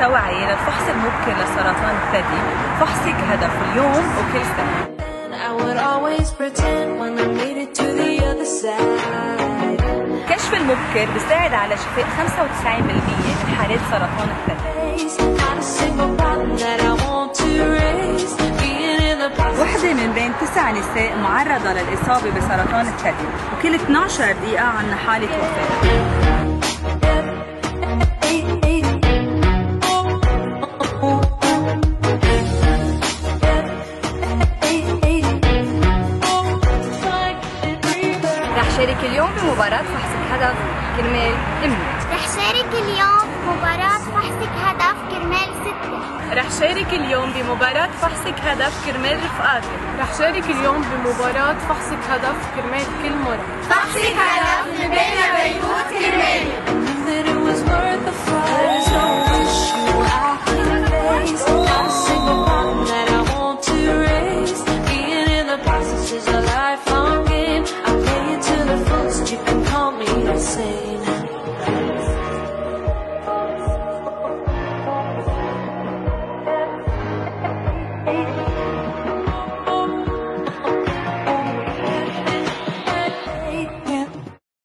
توعية للفحص المبكر لسرطان الثدي. فحصك هدف اليوم وكل سنة. I would always pretend when I made it to the other side. كشف المبكر بيساعد على شفاء 95% من حالات سرطان الثدي. وحدة من بين تسع نساء معرضة للإصابة بسرطان الثدي. وكل 12 دقيقة عنا حالة وفاة. رح شارك اليوم بمباراة فحص الهدف كرمال أمي. رح شارك اليوم مباراة فحصك هدف كرمال ستة. رح شارك اليوم بمباراة فحصك هدف كرمال رفقاتي رح شارك اليوم بمباراة فحصك هدف كرمال كل مرة. فحصك هدف من بين insane.